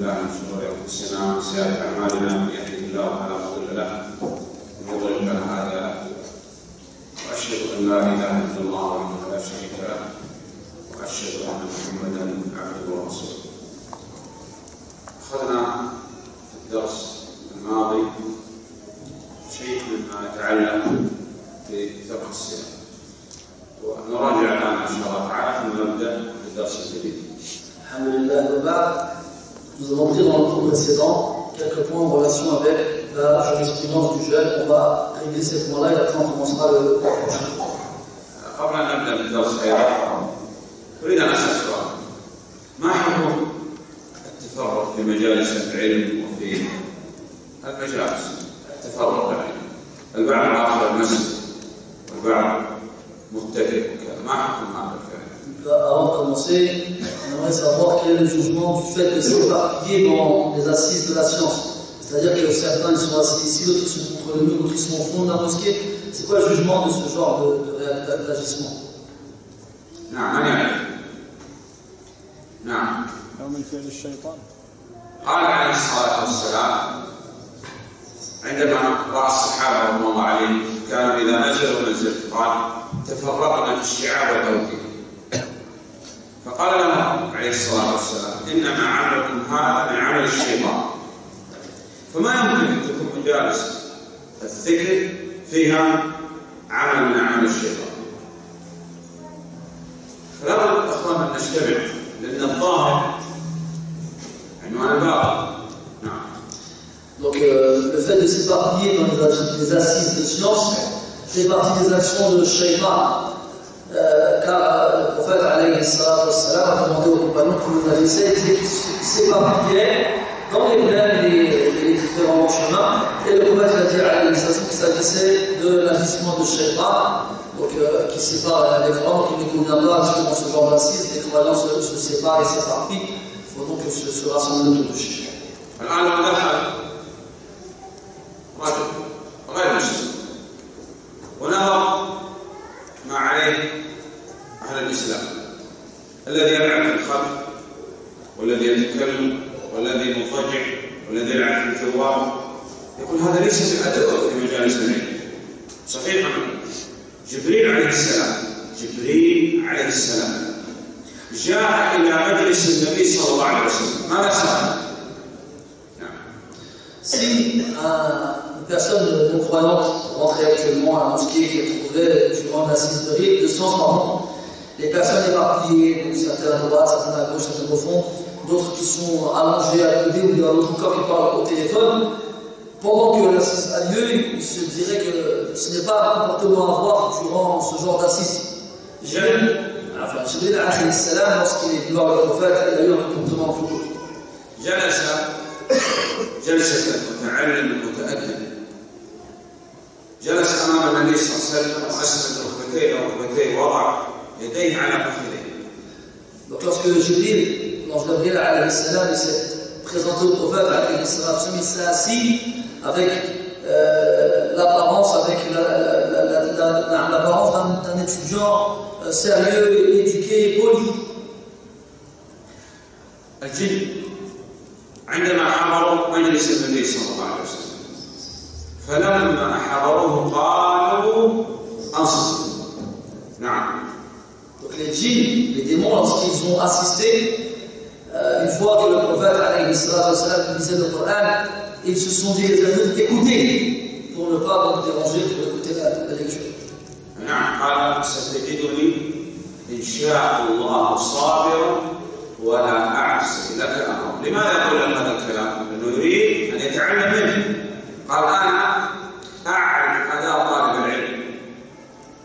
بالله من شرور انفسنا وسيئات أعمالنا من يهده الله فلا مضل له. ومن يضلل فلا هادي له وأشهد أن لا إله إلا الله وحده لا شريك له وأشهد أن محمدا عبده ورسوله. أخذنا في الدرس الماضي شيء مما يتعلق بفقه السيره ونراجع الآن إن شاء الله تعالى ثم نبدا بالدرس الجديد. Alhamdulillah, nous avons pris dans le cours précédent quelques points en relation avec la jurisprudence du jeûne. On va régler ces points-là et après on commencera le cours prochain. قبل ان نبدا بالدرس ايضا اريد ان اسال سؤال ما حكم التفرق في مجالس العلم وفي المجالس التفرق يعني البعض اخر المسجد والبعض متفق وكذا ما حكم هذا الفعل Avant de commencer, on aimerait savoir quel est le jugement du fait de s'éparpiller dans les assises de la science. C'est-à-dire que certains ils sont assis ici, d'autres sont contre le mur, d'autres sont au fond de la mosquée. C'est quoi le jugement de ce genre de- de- d'agissement نعم من يعرف نعم أو من فعل الشيطان قال عليه الصلاة والسلام عندما رأى الصحابة رضوان الله عليهم كانوا إذا نزلوا منزل قال تفرقنا في الشعاب والتوكيل فقال لهم عليه الصلاة والسلام إنما عملكم هذا من عمل الشيطان. فما يمكن أن تكون مجالس الذكر فيها عمل من أعمال الشيطان. فلا بد أخوان أن نجتمع لأن الظاهر عنوان الباب نعم. Donc euh, le fait de s'éparpiller dans les, les assises de science fait partie des actions de shaitan. Euh, car euh, le prophète alayhi salatu wassalam, a demandé aux compagnons qui nous agissaient, il disait qu'ils s- s'éparpillaient dans les plaines et les, les différents chemins. Et le prophète a dit alayhi salatu wassalam qu'il s'agissait de l'agissement de shaitan, donc euh, qui sépare les croyants, qui ne convient pas à dans ce genre d'assises, les croyants se, se séparent et s'éparpillent. Il faut donc se, se rassembler autour de shaitan. الآن لو دخل رجل غير مسلم ونظر ما عليه أهل الإسلام. الذي يلعب في الخلق والذي يتكلم والذي مضطجع والذي يلعب في الجوال يقول هذا ليس أدب في مجالس العلم صحيح جبريل عليه السلام جبريل عليه السلام جاء إلى مجلس النبي صلى الله عليه وسلم. ماذا صنع؟ نعم. Si un- une personne non croyante rentrait actuellement à la mosquée qui se trouvait durant l'assise de rite, de science, pardon, les personnes éparpillées, donc certaines à droite, certaines à gauche, certaines au fond, d'autres qui sont allongées à côté ou il y a l'autre corps qui parle au téléphone, pendant que l'assise a lieu, il se dirait que ce n'est pas un comportement à avoir durant ce genre d'assise. Jibril, enfin, Jibril alayhi salam, lorsqu'il est venu voir le prophète, il a eu un comportement plutôt. جلس جلسة المتعلم المتأدب جلس أمام النبي صلى الله عليه وسلم وأسند ركبتيه وركبتيه ووضع يديه على فخذيه Donc lorsque Jibril, l'ange Gabriel alayhi salam, il s'est présenté au prophète alayhi salam, il s'est assis avec euh, l'apparence, avec la- la- la- la- la- la- l'apparence d'un- d'un étudiant euh, sérieux, éduqué et poli. الجن عندما حضروا مجلس النبي صلى الله عليه وسلم فلما حضروه قالوا أنصتوا نعم Donc les djinns, les démons, lorsqu'ils ont assisté, euh, une fois que le prophète alayhi salam lisait le Coran, ils se sont dit les adultes, écoutez, pour ne pas donc déranger, pour écouter la, la lecture. نعم قال ستجدني إن شاء الله صابرا ولا أعصي لك أمرا لماذا يقول هذا الكلام؟ لأنه يريد أن يتعلم منه قال أنا أعرف أداء طالب العلم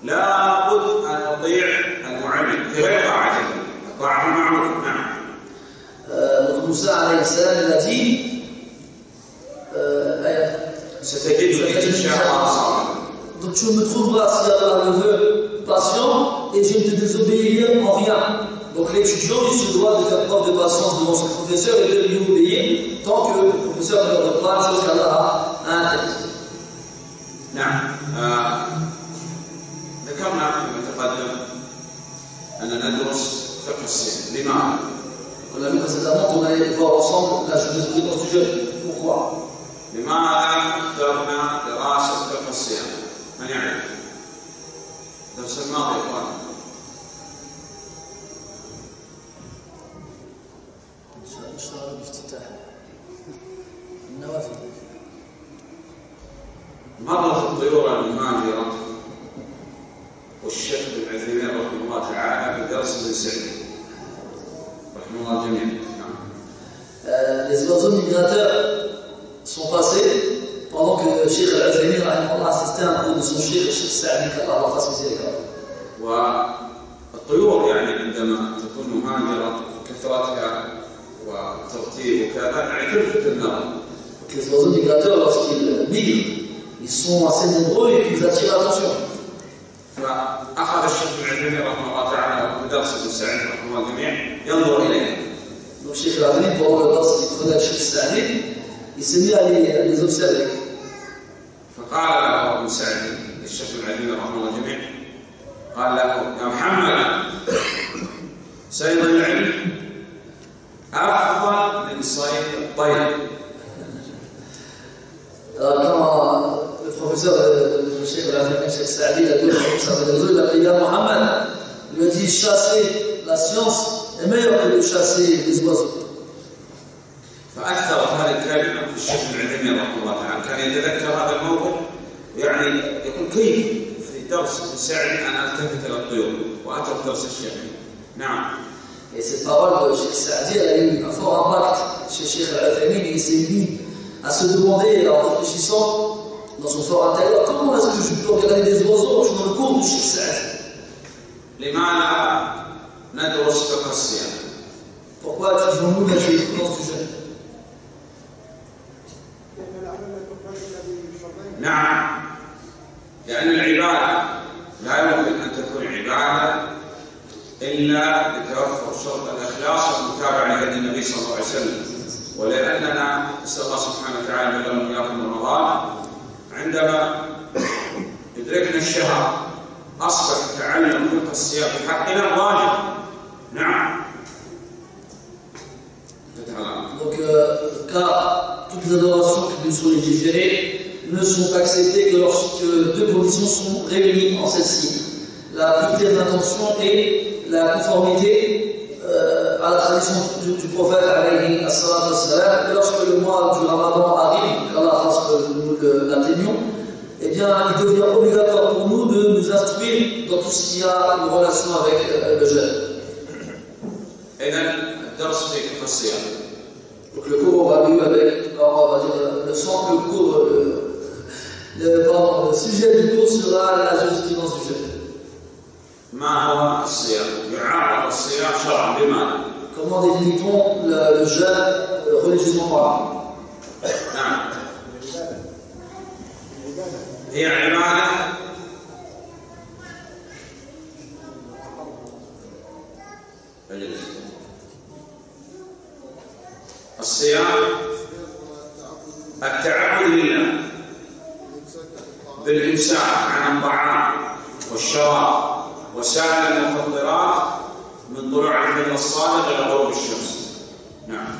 لابد أن أطيع المعلم في غير طاعته الطاعة المعروف نعم Euh, donc Moussa alayhi salam, il a dit euh, euh, ستجدني إن شاء الله صابرا Donc tu me trouveras, si Allah le veut, patient et je ne te désobéirai en rien. Donc l'étudiant, il se doit de faire preuve de patience devant son professeur et de lui obéir tant que le professeur ne leur donne pas la chose qu'Allah a interdite. نعم آه. ذكرنا فيما تقدم أن ندرس فقه السير لماذا؟ On a vu précédemment qu'on allait voir jurisprudence du jeûne. Pourquoi لماذا اخترنا دراسة فقه الصيام؟ من يعرف؟ درس الماضي إخوان نشتغل بافتتاح النوافل مرت الطيور المهاجرة والشيخ بن عثيمين رحمه الله تعالى بدرس بن سعيد رحمه الله جميعا. Euh, les oiseaux migrateurs sont passés pendant que Cheikh Al-Azrami assistait à un cours de son Cheikh, Cheikh Saadi, qu'Allah fasse miséricorde. والطيور يعني عندما تكون مهاجرة كثرتها وترتيب وكذا يعني تلفت النظر Les oiseaux migrateurs, lorsqu'ils migrent, ils sont assez nombreux et ils attirent l'attention. فأخذ الشيخ بن عثيمين رحمه الله تعالى بدرس بن سعيد رحمه الله الجميع ينظر إليه الشيخ العالمين هو الراس في هذا الشيخ السعدي يسميها لي ابن زوج سعدي فقال أبو سعدي الشيخ العالمين رحمه الله جميعا قال له يا محمد سيد العلم أفضل من صيد الطير. كما البروفيسور الشيخ العالمين الشيخ السعدي يقول محمد لو تي شاسي لا سيونس meilleur que de chasser les oiseaux. فأكثر هذه الكلمة في الشيخ عثيمين رحمه الله تعالى كان يتذكر هذا الموقف يعني يقول كيف في درس سعد أن ألتفت إلى الطيور وأترك درس الشيخ نعم Et cette parole de Cheikh Saadi, elle a eu un fort impact chez Cheikh Al-Athami et il s'est mis à se demander, en réfléchissant dans son fort intérieur, comment est-ce que je peux regarder des oiseaux dans le cours du Cheikh Saadi لماذا ندرس فقه الصيام؟ Pourquoi étudions-nous la jurisprudence du jeûne نعم. لأن العبادة لا يمكن أن تكون عبادة إلا بتوفر شرط الإخلاص والمتابعة لهدي النبي صلى الله عليه وسلم. ولأننا نسأل الله سبحانه وتعالى يبلغنا وإياكم رمضان. عندما يدركنا الشهر أصبح تعلم فقه الصيام حقنا واجب Donc, euh, car toutes les adorations qui nous sont légiférées ne sont acceptées que lorsque deux conditions sont réunies en celle-ci. La pureté de l'intention et la conformité euh, à la tradition du, du prophète alayhi lorsque le mois du ramadan arrive, qu'Allah fasse que nous l'atteignions, eh bien, il devient obligatoire pour nous de nous instruire dans tout ce qui a une relation avec euh, le jeûne. إذا الدرس في فقه الصيام Donc le cours aura lieu avec, alors on va dire, le centre, le cours, le, le, pardon, le sujet du cours sera la jurisprudence du jeûne. ما هو الصيام؟ يعرف الصيام شرعا بماذا؟ Comment définit-on le, le jeûne euh, religieusement parlant نعم هي عبادة اجلس. الصيام التعبد لله بالإمساك عن الطعام والشراب وسائر المفطرات من طلوع الفجر الصادق إلى غروب الشمس نعم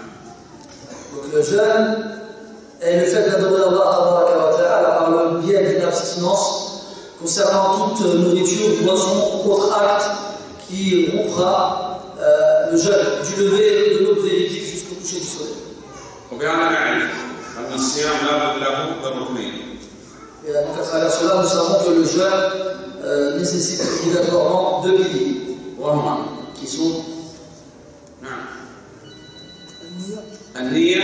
jeûne est le fait d'adorer Allah par le biais d'une abstinence concernant toute nourriture, boisson ou autre acte qui rompra euh, le jeûne du lever de l'aube véridique jusqu'au coucher du soleil. وبهذا نعرف أن الصيام لا بد له من ركنين Et donc à travers cela, nous savons que le jeûne euh, nécessite obligatoirement deux piliers, وهما qui sont نعم النية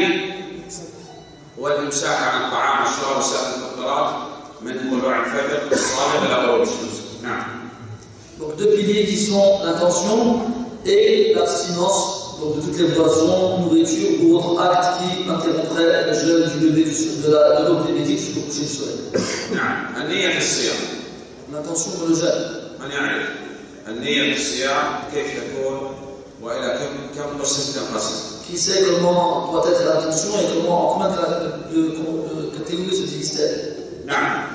والإمساك عن الطعام والشراب وسائر المفطرات من طلوع الفجر الصادق إلى غروب الشمس نعم donc deux piliers qui sont l'intention et l'abstinence Donc de toutes les boissons, nourriture ou autres actes qui interrompraient le jeûne du lever du soleil, de la- de l'aube véridique jusqu'au coucher du soleil. نعم النية في الصيام L'intention pour le jeûne. من يعرف النية في الصيام كيف تكون وإلى كم كم قسم تنقسم Qui sait comment doit être l'intention et comment, en combien de, de- de catégories se divise-t-elle نعم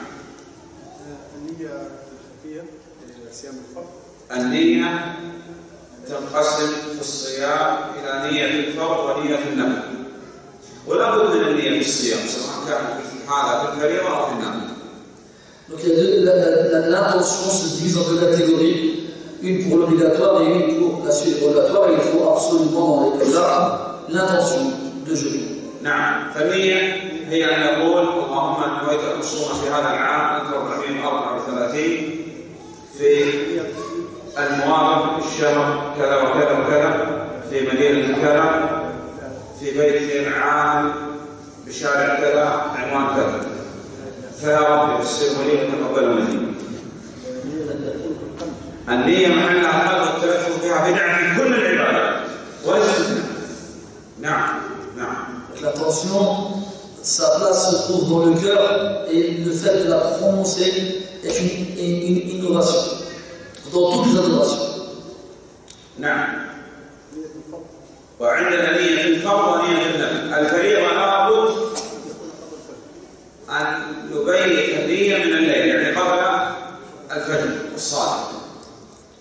النية الخفية صيام الفرض النية تنقسم في الصيام إلى نية الفرض ونية النفل ولا بد من النية في الصيام سواء كانت في هذا في الفريضة أو في النفل Donc l'intention se divise en deux catégories, une pour l'obligatoire et une pour la suite dérogatoire. Il faut absolument dans les deux cas l'intention de jeûner. نعم فالنية هي أن نقول اللهم نويت أن أصوم في هذا العام 1434 في الموافق الشهر كذا وكذا وكذا في مدينة كذا في بيت عام بشارع كذا عنوان كذا. فيا رب يسر لي وتقبل مني النية محلها القلب والتلفظ فيها بدعة في كل العبادات. النفل. نعم نعم. Donc, L'intention, sa place se trouve dans le cœur et le fait de la prononcer est une, une- une innovation. Les adorations. نعم وعندنا نية الفرض ونية النفل الفريضة لابد أن نبيت النية من الليل يعني قبل الفجر الصادق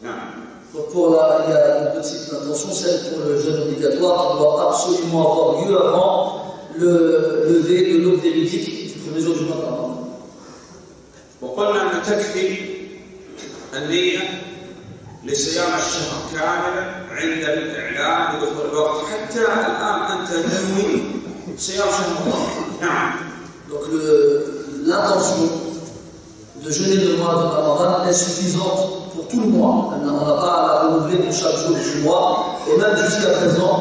نعم Donc pour la, il y a une petite intention, celle pour le jeûne obligatoire qui doit absolument avoir lieu avant le lever de l'aube véridique du premier jour du Ramadan. وقلنا أن تكفي النية لصيام الشهر كاملا عند الإعلان بدخول الوقت حتى الآن أنت تنوي صيام شهر رمضان نعم Donc le- l'intention de jeûner le mois de Ramadan est suffisante pour tout le mois. On n'a pas à la renouveler pour chaque jour du mois. Et même jusqu'à présent,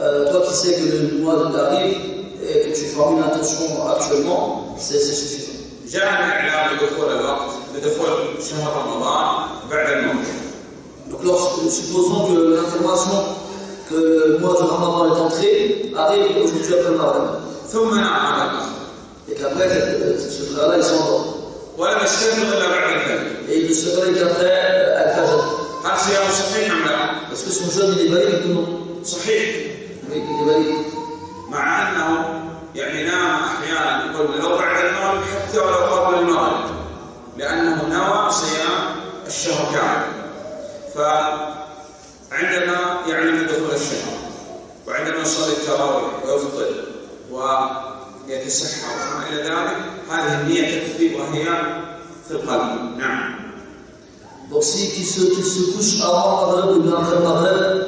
euh, toi qui sais que le mois arrive et que tu formes une intention actuellement, c'est c'est suffisant. جاء الإعلان بدخول الوقت بدخول شهر رمضان بعد الموت Donc lorsque, supposons que l'information que le mois de Ramadan est entré arrive aujourd'hui après le Ramadan. ثم الأخ Et qu'après, euh, ce frère-là, il s'endort. ولم يستيقظ إلا بعد الفجر Et il ne se réveille qu'après euh, Al-Fajr. هل صيامه صحيح أم لا؟ Est-ce que son jeûne, il est valide ou non صحيح Oui, il est valide. مع أنه يعني نام أحيانا يقول لو بعد المغرب حتى ولو قبل المغرب لأنه نوى صيام الشهر كامل فعندما يعلم بدخول الشهر وعندما يصلي التراويح ويفطر ويتسحر وما إلى ذلك هذه النية تكفي وهي في القلب نعم Donc si qu'il se, qu'il se couche avant Maghreb ou bien après Maghreb,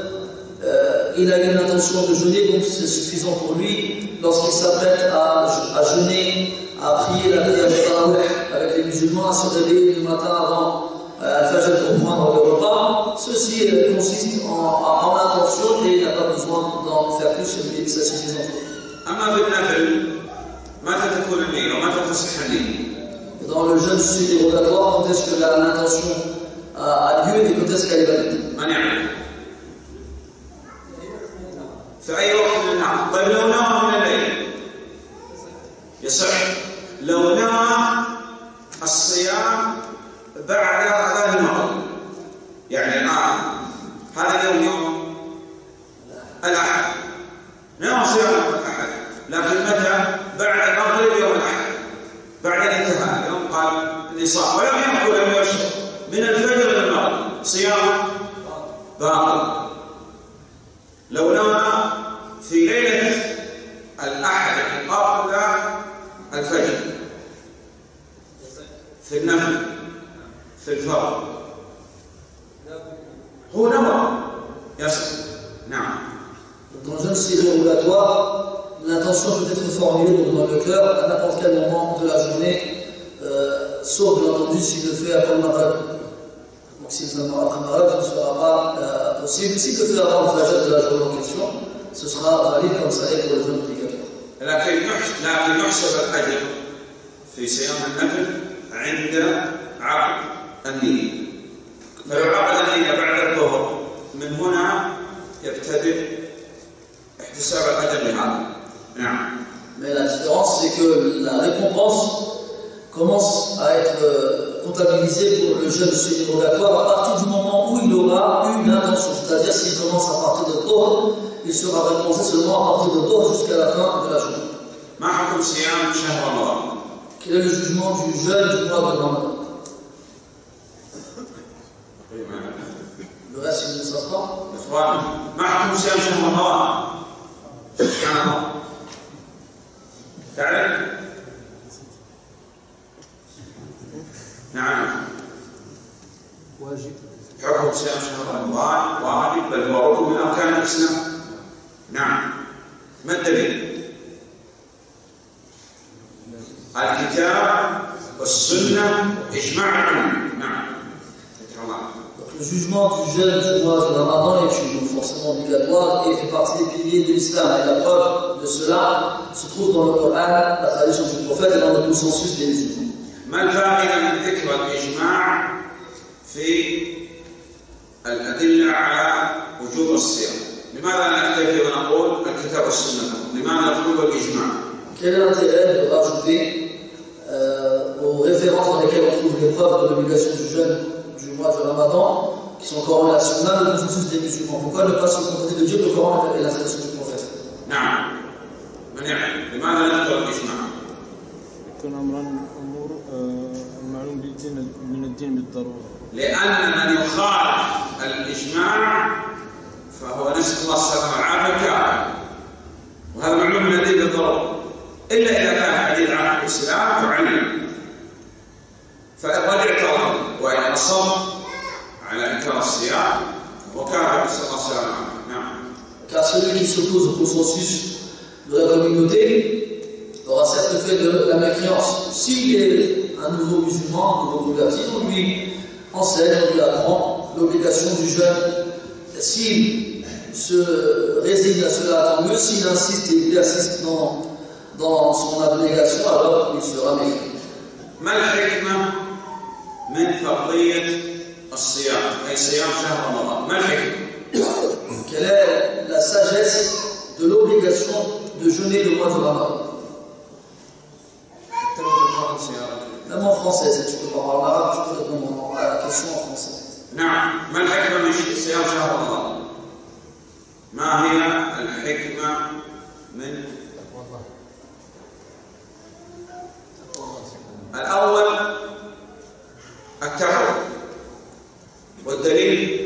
euh, il a une intention de jeûner, donc c'est suffisant pour lui. Lorsqu'il s'apprête à, à jeûner, à prier la prière de Tarawih avec les musulmans à se réveiller le matin avant euh, pour prendre le repas. Ceci euh, consiste en, en intention et il n'y a pas besoin d'en faire plus, ça suffisant. Dans le jeûne dérogatoire, quand est-ce que l'intention a, a lieu et quand est-ce qu'elle est valide? النصاب ولم يأكل ولم يشرب من الفجر إلى المغرب صيام باطل لو نام في ليلة الأحد قبل الفجر في النفل في الفرض هو نوى يصح نعم Dans le jeûne c'est dérogatoire, l'intention peut être formulée dans le cœur à n'importe quel moment de la journée, euh, sauf bien entendu s'il le fait après le Maghreb. Donc s'il le fait après le Maghreb, ce ne sera pas euh, possible. S'il le fait avant le Fajr de la journée en question, ce sera valide comme ça est pour le jeûne obligatoire. لكن يحس- لكن يحسب الأجر في صيام النفل عند عقد النية فلو عقد النية بعد الظهر من هنا يبتدئ احتساب الأجر لهذا نعم Mais la différence, c'est que la récompense commence à être euh, comptabilisé pour le jeûne dérogatoire à partir du moment où il aura une intention, c'est-à-dire s'il commence à partir de Dhor, il sera récompensé seulement à partir de Dhor jusqu'à la fin de la journée. Quel est le jugement du jeûne du mois de Ramadan Le reste, ils ne savent pas. حكم صيام شهر رمضان واجب بل هو ركن من اركان الاسلام نعم ما الدليل؟ الكتاب والسنة اجماع الامه نعم الله le jugement du jeûne du mois de Ramadan est forcément obligatoire et fait partie des piliers de l'islam. Et la preuve de cela se trouve dans le Coran, la tradition du prophète et dans le consensus des musulmans. ما الفائده من ذكر الاجماع في الادله على وجوب الصيام؟ لماذا نكتفي ونقول الكتاب والسنة؟ لماذا نقول؟ Quel est l'intérêt de rajouter euh, aux références dans lesquelles on trouve les preuves de l'obligation du jeûne du mois de Ramadan, qui sont encore la sunna, le consensus des musulmans Pourquoi ne pas se contenter de dire le Coran et la tradition du prophète نعم من يعلم؟ لماذا نذكر الاجماع؟ يكون امرا امور آه، معلوم بالدين من الدين بالضروره لأن من يخالف الإجماع فهو نسأل الله السلامة والعافية كافر وهذا معلوم الدين بالضرورة إلا إذا كان حديث عن الإسلام تعلم فقد اعترض وإن أصر على إنكار الصيام فهو كافر نسأل الله السلامة والعافية نعم Car celui qui s'oppose au consensus de la communauté aura certes fait de la mécréance. S'il est un nouveau musulman, un nouveau converti, on lui enseigne, on lui apprend l'obligation du jeûne. S'il se résigne à cela, tant mieux. S'il insiste et persiste dans, dans son abnégation, alors il sera mécréant. ما الحكمة من فرضية الصيام أي صيام شهر رمضان ما الحكمة؟ Quelle est la sagesse de l'obligation de jeûner le mois de Ramadan Même en français, نعم ما الحكمة من صيام شهر رمضان؟ ما هي الحكمة من؟ الأول التقوى والدليل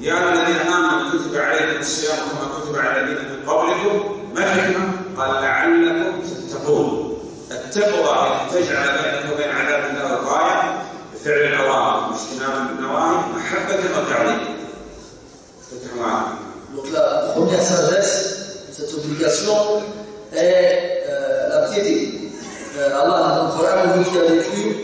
يا الذين آمنوا كتب عليكم الصيام كما كتب على الذين من قبلكم. ما الحكمة؟ قال لعلكم تتقون. التقوى أن تجعل بينك وبين عذاب الله وقاية بفعل الأوامر واجتناب النواهي محبة الله Donc la première sagesse cette obligation est euh, la piété. Euh, Allah dans le Coran, nous qui a vécu,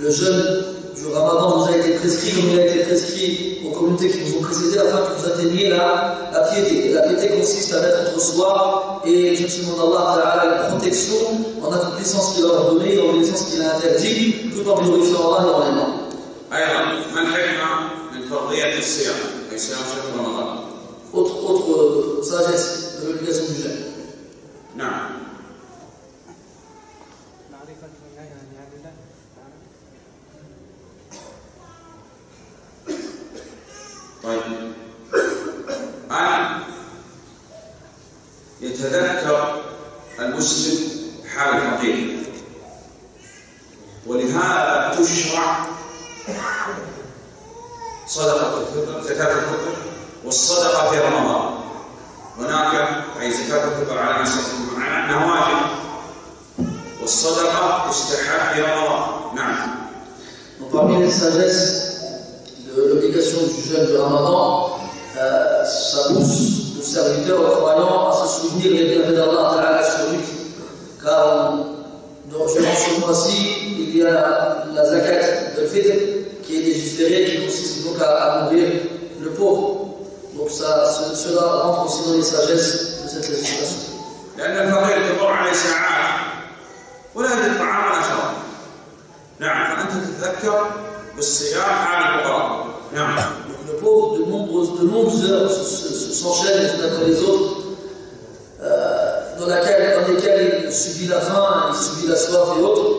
le jeûne le ramadan nous a été prescrit comme il a été prescrit aux communautés qui nous ont précédé, afin que nous atteignions la, piété. La piété consiste à mettre entre soi et effectivement d'Allah la protection en accomplissant ce qu'il a ordonné et en obéissant ce qu'il a interdit, tout en glorifiant Allah énormément. Autre, autre sagesse de l'obligation du jeûne. Non. عن طيب. أن يتذكر المسلم حال الفقير ولهذا تشرع صدقة الفطر زكاة الفطر والصدقة في رمضان. هناك أي زكاة الفطر على واجب والصدقة تستحب في رمضان. نعم. Donc, parmi les sagesses de l'obligation du jeûne de Ramadan, euh, ça pousse le serviteur le croyant à se souvenir des bienfaits d'Allah Ta'ala sur lui. Car dans, durant ce mois-ci, il y a la zakat de fitr qui est légiférée, qui consiste donc à, nourrir le pauvre. Donc ça, ce- cela rentre aussi dans les sagesses de cette législation. لأن الفقير تمر عليه ساعات ولا يجد طعام ولا شراب. نعم فأنت تتذكر بالصيام حال الفقراء. نعم pauvre, de nombreuses, de longues heures se- se- se- s'enchaînent les unes après les autres, euh, dans, laquelle, dans lesquelles il subit la faim, il subit la soif et autres.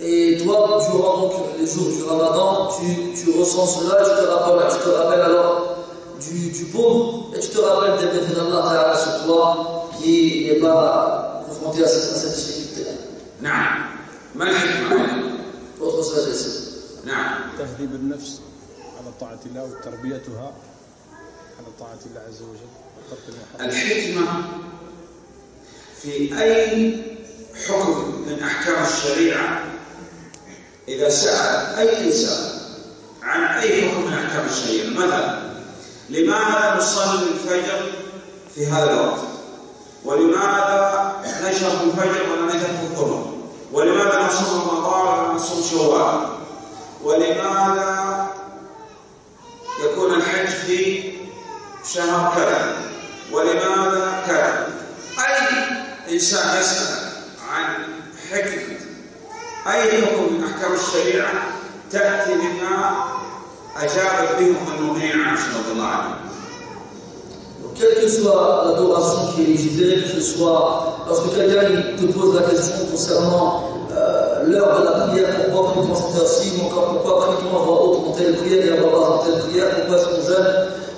Et toi, durant donc les jours du ramadan, tu, tu ressens cela et tu te rappelles, tu te rappelles alors du, du pauvre et tu te rappelles des bienfaits d'Allah Ta'ala sur toi qui n'est pas confronté à cette, à cette difficulté. نعم ما الحكمة؟ Autre sagesse. نعم تهذيب النفس على طاعة الله وتربيتها على طاعة الله عز وجل. الحكمة في أي حكم من أحكام الشريعة إذا سأل أي إنسان عن أي حكم من أحكام الشريعة مثلا لماذا نصلي الفجر في هذا الوقت؟ ولماذا نشرب الفجر ولا نشرب الظهر ولماذا نصوم رمضان ولا نصوم شوال؟ ولماذا يكون الحج في شهر كذا ولماذا كذا؟ أي إنسان يسأل عن حكمة أي حكم من أحكام الشريعة تأتي بما أجابت به المؤمنين عائشة رضي الله عنها. Quelle que soit l'adoration qui est légiférée, que ce soit lorsque quelqu'un te pose la question concernant euh, de la prière, cette heure-ci, ou encore pourquoi prie-t-on à voix haute en telle prière et basse en telle prière, pourquoi est-ce qu'on jeûne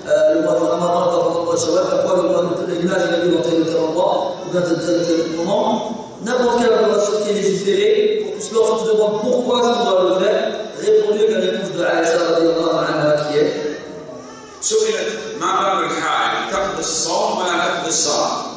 euh, le mois de Ramadan et pas pendant le mois de Shawwal, pourquoi le mois de il a lieu dans tel ou tel endroit, ou dans tel tel tel moment. N'importe quelle adoration qui est légiférée, pour tout cela, on se demande pourquoi est-ce qu'on doit le faire, répondu avec la réponse de Aïcha radiallahu anha qui est سئلت ما بال الحائض تقضي الصوم ولا تقضي الصلاة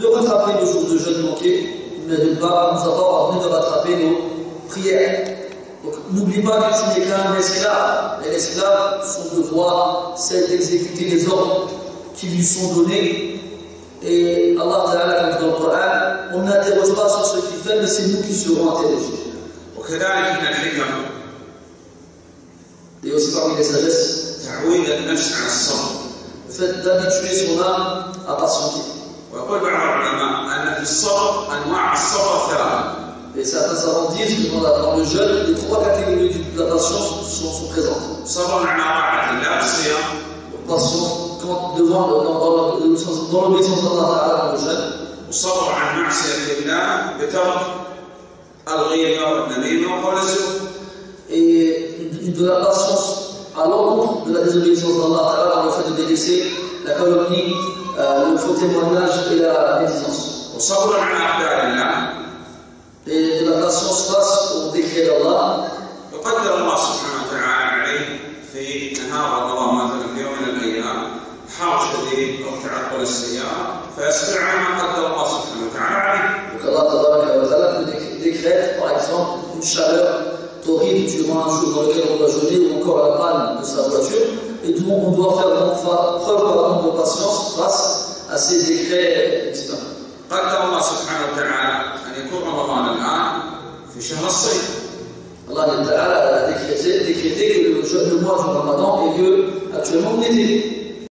de rattraper nos jours de jeûne manqués, ne de pas nous avoir de rattraper nos prières. Donc n'oublie pas que tu n'es qu'un esclave. Et l'esclave, son devoir, c'est d'exécuter les ordres qui lui sont donnés. Et Allah Ta'ala dit dans le Coran, on n'interroge pas sur ce qu'il fait, mais c'est nous qui serons interrogés. Et aussi parmi les sagesses, le fait d'habituer son âme à patienter. ويقول بعض العلماء أن في الصبر أنواع الصبر ثلاثة Et certains savants disent que dans, la- dans le jeûne, les trois catégories de la patience sont, sont présentes. patience quand, devant, dans, dans, dans, l'obéissance d'Allah dans le jeûne, وصبر عن معصية الله بترك الغيبة والنميمة وقول الزور et de la patience à l'encontre de la désobéissance d'Allah dans le fait de délaisser la calomnie, euh, le faux témoignage et la médisance. وصبر على أقدار الله patience face aux décrets d'Allah, يقدر الله سبحانه وتعالى عليه في نهار رمضان مثلا في يوم من الأيام حر شديد أو تعطل السيارة فيصبر على ما قدر الله سبحانه وتعالى عليه Donc Ta'ala peut déc- décrète par exemple une chaleur torride durant un jour dans lequel on doit jeûner ou encore la panne de sa voiture et tout le monde on doit faire donc fa- preuve de patience face décrets divins. قدر الله سبحانه وتعالى أن يكون رمضان الآن في شهر الصيف Allah Ta'ala a décrété, décrété que le, jeûne- le mois du Ramadan est lieu actuellement en été.